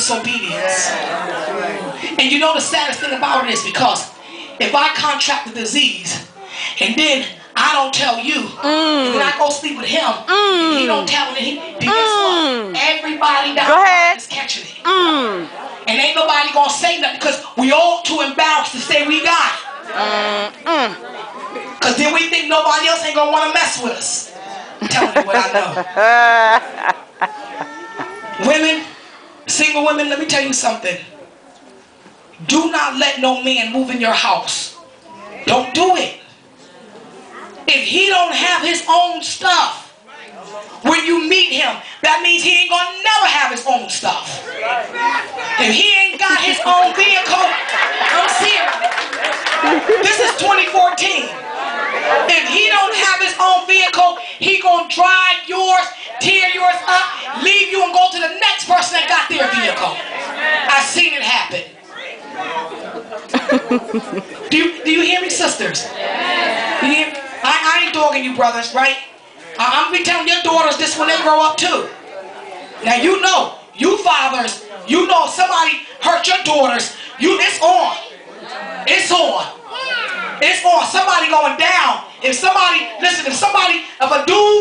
disobedience. And you know the saddest thing about it is because if I contract the disease and then I don't tell you, and then I go sleep with him, and mm. he don't tell me, then guess what? Mm. Everybody down Go the ahead. line is catching it. And ain't nobody gonna say nothing because we all too embarrassed to say we got mm-hmm. it. Because then we think nobody else ain't gonna wanna mess with us. I'm telling you what I know. women, let me tell you something. Do not let no man move in your house. Don't do it. If he don't have his own stuff, when you meet him, that means he ain't gonna never have his own stuff. If he ain't got his own vehicle, I'm serious. This is 2014. If he don't have his own vehicle, he gonna drive yours, tear yours up, leave you and go to the next person that got their vehicle. I seen it happen. do, you, do you hear me, sisters? You hear? I, I ain't dogging you, brothers, right? I, I'm be telling your daughters this when they grow up too. Now you know, you fathers, you know somebody hurt your daughters, you it's on. It's on. It's on. Somebody going down. If somebody, listen, if somebody, if a dude